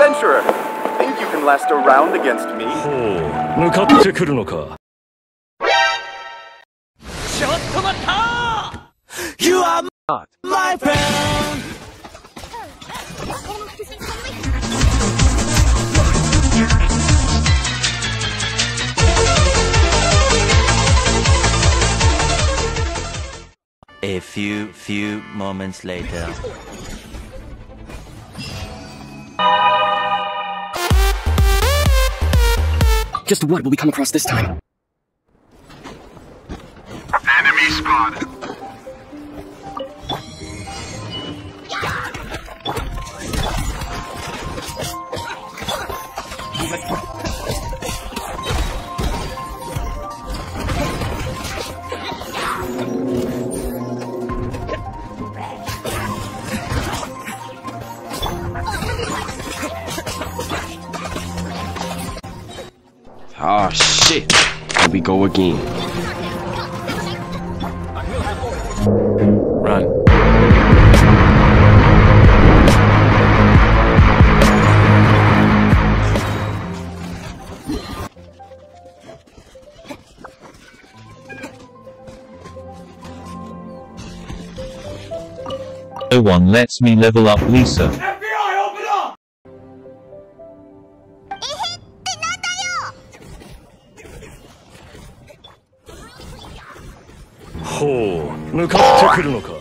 Venturer, think you can last a round against me? ほう向かってくるのか You are my friend. A few, few moments later. Just what will we come across this time? Enemy spotted. Ah, shit. Here we go again. Run No one lets me level up Lisa. ほう向かってくるのか